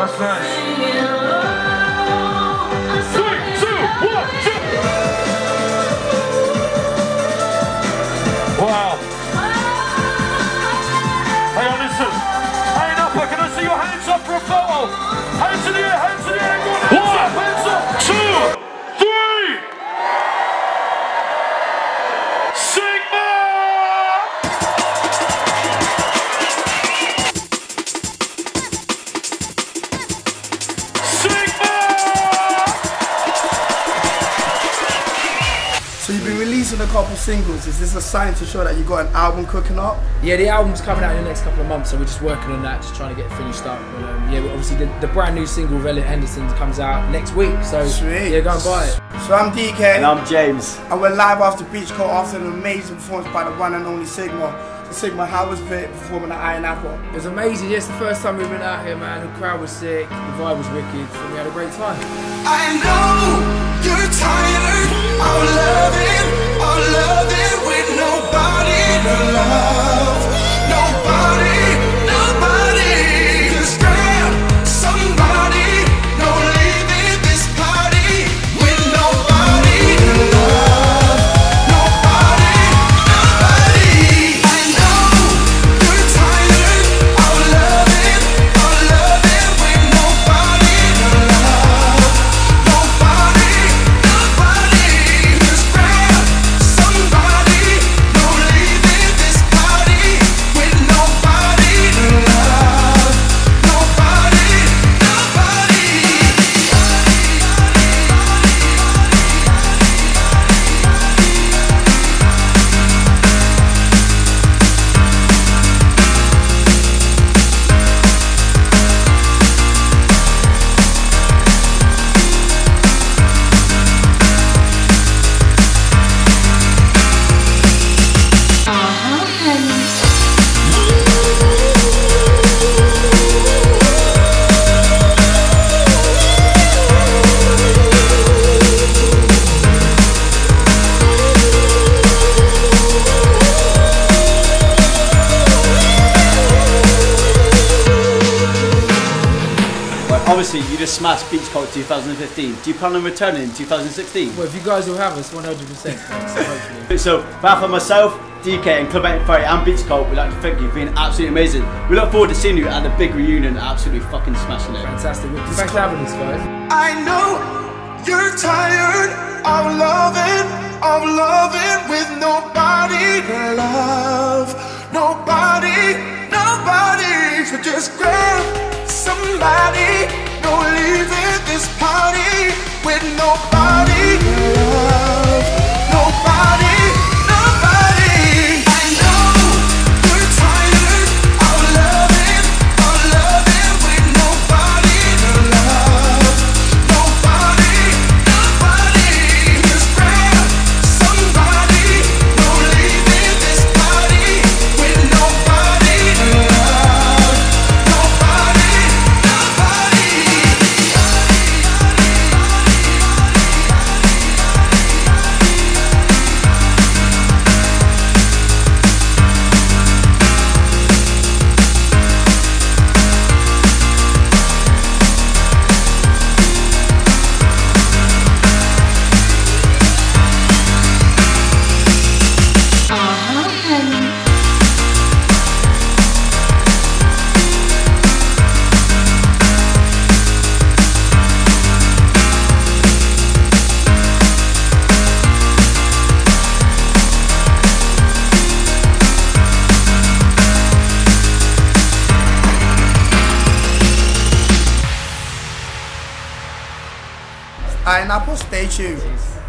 That's nice. Three, two, one, two. Wow. Hang up, can I see your hands up for a photo? Hands in the air, hands in the air, a couple singles. Is this a sign to show that you got an album cooking up? Yeah, the album's coming out in the next couple of months, so we're just working on that, just trying to get it finished up. But, um, yeah, obviously the, the brand new single of Ella Henderson comes out next week, so Sweet. yeah, go and buy it. So I'm DK, And I'm James. and we're live after Beach Cult after an amazing performance by the one and only Sigma. So Sigma, how was it performing at Ayia Napa? It was amazing. Yes, the first time we went out here, man. The crowd was sick, the vibe was wicked, and we had a great time. I know you're tired of loving, of loving obviously, you just smashed Beach Cult 2015. Do you plan on returning in 2016? Well, if you guys will have us, 100%, so hopefully. So, on behalf of myself, DK, and Club 830 and Beach Cult, we'd like to thank you for being absolutely amazing. We look forward to seeing you at the big reunion, absolutely fucking smashing it. Fantastic. Thanks for having us, guys. I know you're tired of loving, of loving with nobody to love. Nobody, nobody. So just grab somebody. Leaving this party with nobody Stay tuned.